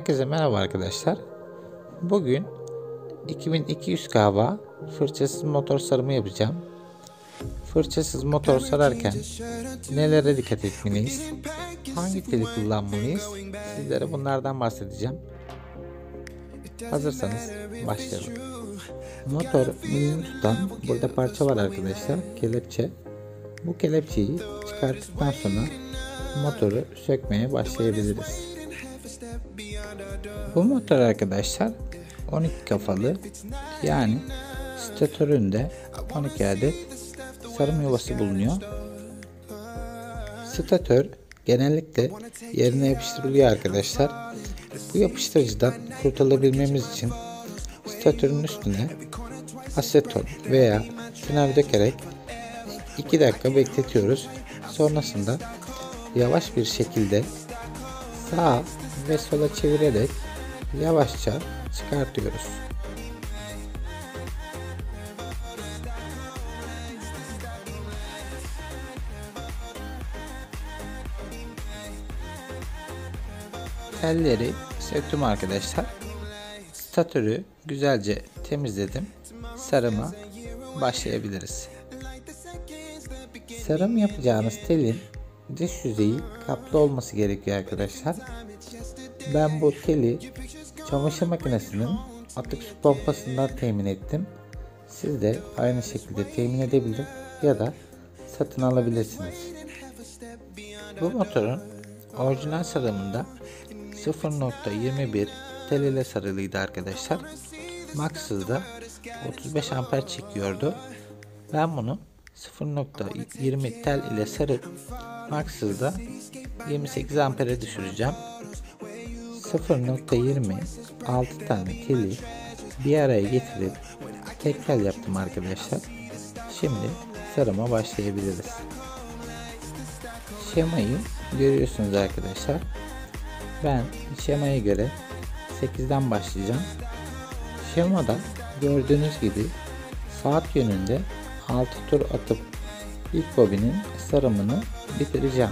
Herkese merhaba arkadaşlar. Bugün 2200 kW fırçasız motor sarımı yapacağım. Fırçasız motor sararken nelere dikkat etmeliyiz? Hangi teli kullanmalıyız? Sizlere bunlardan bahsedeceğim. Hazırsanız başlayalım. Motor milini tutan burada parça var arkadaşlar. Kelepçe. Bu kelepçeyi çıkarttıktan sonra motoru sökmeye başlayabiliriz. Bu motor arkadaşlar 12 kafalı yani statöründe 12 adet sarım yuvası bulunuyor. Statör genellikle yerine yapıştırılıyor arkadaşlar. Bu yapıştırıcıdan kurtulabilmemiz için statörün üstüne aseton veya tiner dökerek 2 dakika bekletiyoruz. Sonrasında yavaş bir şekilde sağa ve sola çevirerek yavaşça çıkartıyoruz. Telleri söktüm arkadaşlar. Statörü güzelce temizledim. Sarıma başlayabiliriz. Sarım yapacağınız telin dış yüzeyi kaplı olması gerekiyor arkadaşlar. Ben bu teli çamaşır makinesinin atık su pompasından temin ettim. Siz de aynı şekilde temin edebilir ya da satın alabilirsiniz. Bu motorun orijinal sarımında 0.21 tel ile sarılıydı arkadaşlar. Max'da 35 amper çekiyordu. Ben bunu 0.20 tel ile sarıp Max'da 28 ampere düşüreceğim. 0.20 6 tane teli bir araya getirip tek yaptım arkadaşlar. Şimdi sarıma başlayabiliriz. Şemayı görüyorsunuz arkadaşlar. Ben şemaya göre 8'den başlayacağım. Şemada gördüğünüz gibi saat yönünde 6 tur atıp ilk bobinin sarımını bitireceğim.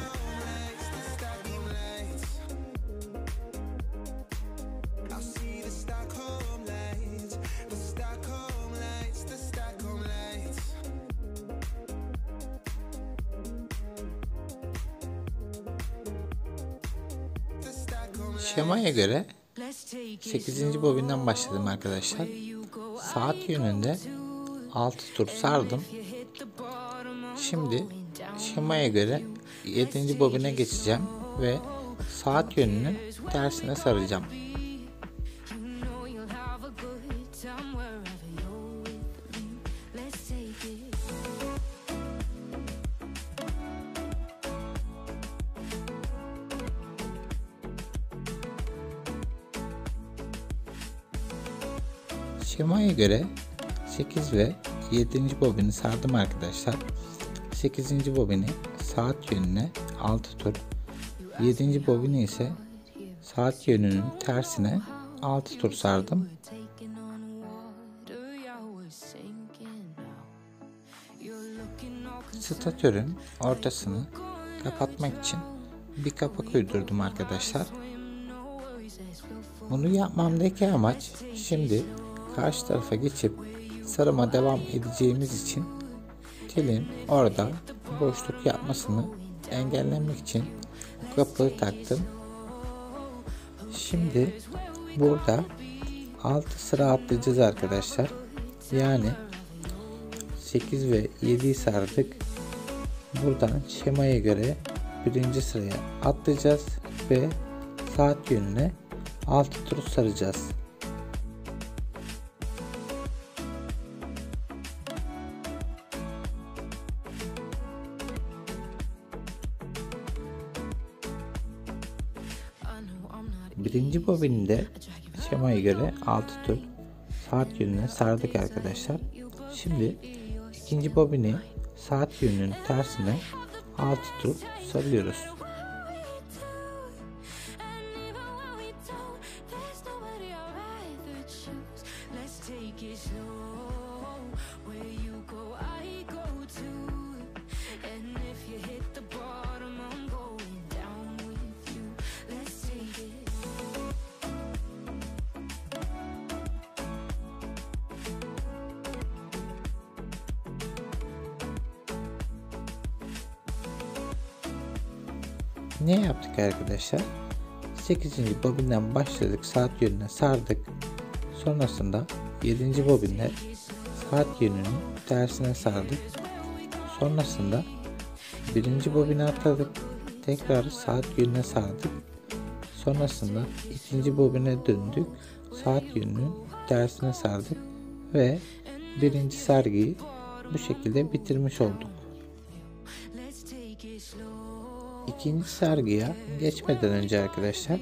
Şemaya göre 8. bobinden başladım arkadaşlar. Saat yönünde 6 tur sardım. Şimdi şemaya göre 7. bobine geçeceğim ve saat yönünü tersine saracağım. Şemaya göre 8 ve 7. bobini sardım arkadaşlar. 8. bobini saat yönüne 6 tur, 7. bobini ise saat yönünün tersine 6 tur sardım. Statörün ortasını kapatmak için bir kapak uydurdum arkadaşlar. Bunu yapmamdaki amaç şimdi karşı tarafa geçip sarıma devam edeceğimiz için telin orada boşluk yapmasını engellemek için bu kapıyı taktım. Şimdi burada 6 sıra atlayacağız arkadaşlar. Yani 8 ve 7'yi sardık. Buradan şemaya göre birinci sıraya atlayacağız ve saat yönüne 6 tur saracağız. Birinci bobinde şemaya göre 6 tur saat yönüne sardık arkadaşlar. Şimdi ikinci bobini saat yönünün tersine 6 tur sarıyoruz. Ne yaptık arkadaşlar? 8. bobinden başladık saat yönüne sardık. Sonrasında 7. bobinle saat yönünün tersine sardık. Sonrasında 1. bobine atladık. Tekrar saat yönüne sardık. Sonrasında ikinci bobine döndük. Saat yönünün tersine sardık ve birinci sargıyı bu şekilde bitirmiş olduk. İkinci sargıya geçmeden önce arkadaşlar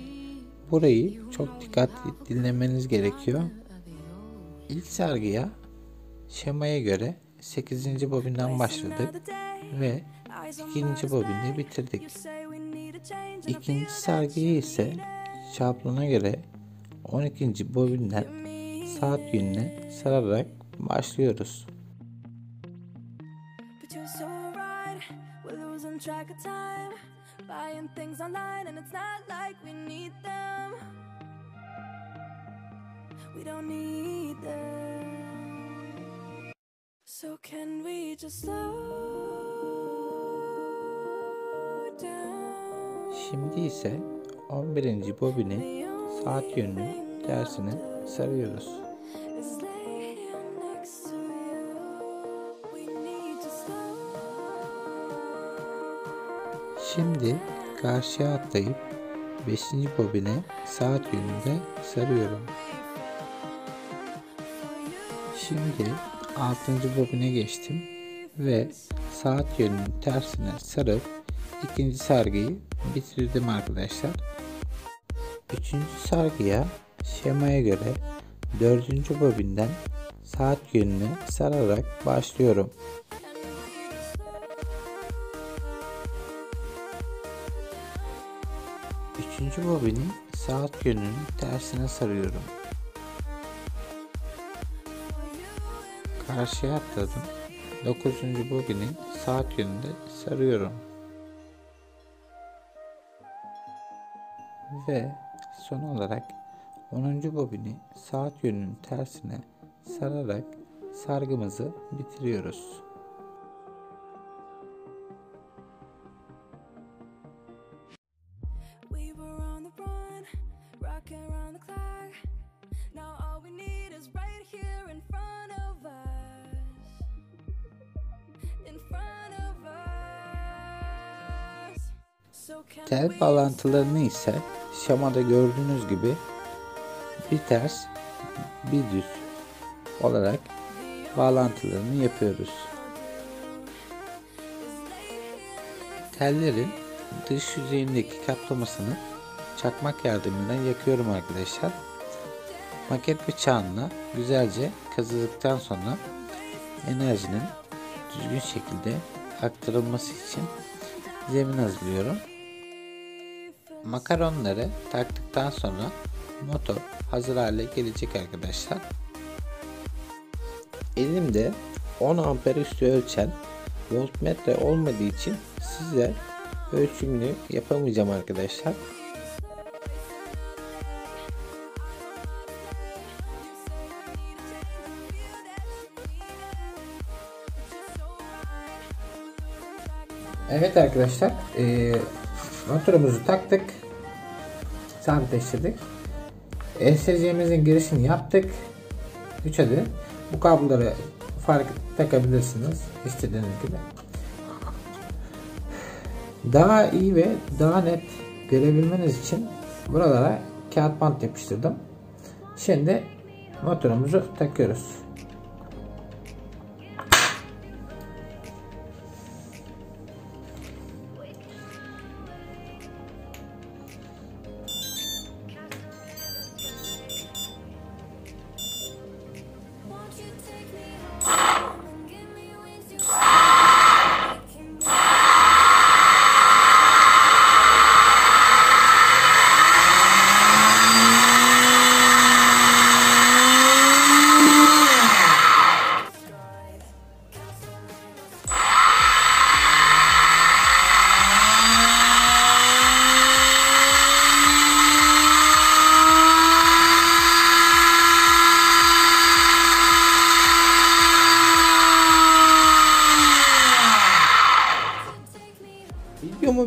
burayı çok dikkatli dinlemeniz gerekiyor. İlk sargıya şemaya göre 8. bobinden başladık ve ikinci bobinde bitirdik. İkinci sargıyı ise şablona göre 12. bobinden saat yönüne sararak başlıyoruz. track of time Buying things online and it's not like we need them We don't need them So can we just slow down Şimdi ise 11. bobini saat yönünün tersine sarıyoruz. Şimdi karşıya atlayıp 5. bobine saat yönünde sarıyorum. Şimdi 6. bobine geçtim ve saat yönünün tersine sarıp ikinci sargıyı bitirdim arkadaşlar. Üçüncü sargıya şemaya göre dördüncü bobinden saat yönüne sararak başlıyorum. Üçüncü bobini saat yönünün tersine sarıyorum. Karşıya atladım. Dokuzuncu bobini saat yönünde sarıyorum. Ve son olarak 10. bobini saat yönünün tersine sararak sargımızı bitiriyoruz. Tel bağlantılarını ise şemada gördüğünüz gibi bir ters bir düz olarak bağlantılarını yapıyoruz. Tellerin dış yüzeyindeki kaplamasını çakmak yardımıyla yakıyorum arkadaşlar. Maket bıçağına güzelce kazıdıktan sonra enerjinin düzgün şekilde aktarılması için zemin hazırlıyorum. Makaronları taktıktan sonra motor hazır hale gelecek arkadaşlar. Elimde 10 amper üstü ölçen voltmetre olmadığı için size ölçümünü yapamayacağım arkadaşlar. Evet arkadaşlar motorumuzu taktık. Sabitleştirdik ESC'mizin girişini yaptık. 3 adet bu kabloları fark takabilirsiniz istediğiniz gibi. Daha iyi ve daha net görebilmeniz için buralara kağıt bant yapıştırdım. Şimdi motorumuzu takıyoruz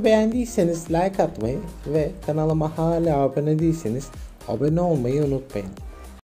beğendiyseniz like atmayı ve kanalıma hala abone değilseniz abone olmayı unutmayın.